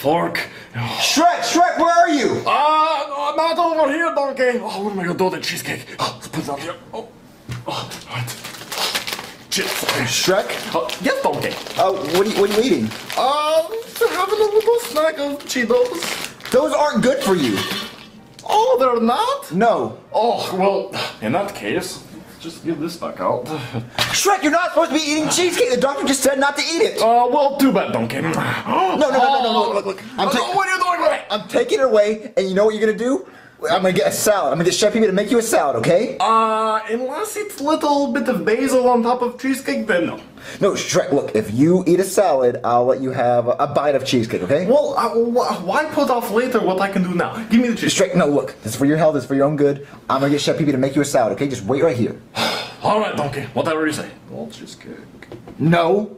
Fork. Shrek, Shrek, where are you? Ah, uh, not over here, donkey. Oh, what am I gonna do with the cheesecake? Oh, let's put it on here. Oh, oh, alright. Chips. Shrek? Oh, yes, donkey. Oh, what are you, what are you eating? Um, having a little snack of Cheetos. Those aren't good for you. Oh, they're not? No. Oh, well, in that case, just give this back out. Shrek, you're not supposed to be eating cheesecake. The doctor just said not to eat it. Uh, well, too bad, donkey. No, no, no, no, no, no, look, look, look. I'm I'm ta- what are you doing with it? I'm taking it away, and you know what you're gonna do? I'm gonna get a salad. I'm gonna get Chef Pee to make you a salad, okay? Uh, unless it's a little bit of basil on top of cheesecake, then no. No, Shrek, look, if you eat a salad, I'll let you have a, a bite of cheesecake, okay? Well, uh, wh- why put off later what I can do now? Give me the cheesecake. Shrek, no, look, this is for your health, this is for your own good. I'm gonna get Chef Pee to make you a salad, okay? Just wait right here. All right, donkey. Whatever you say. Well, cheesecake. No.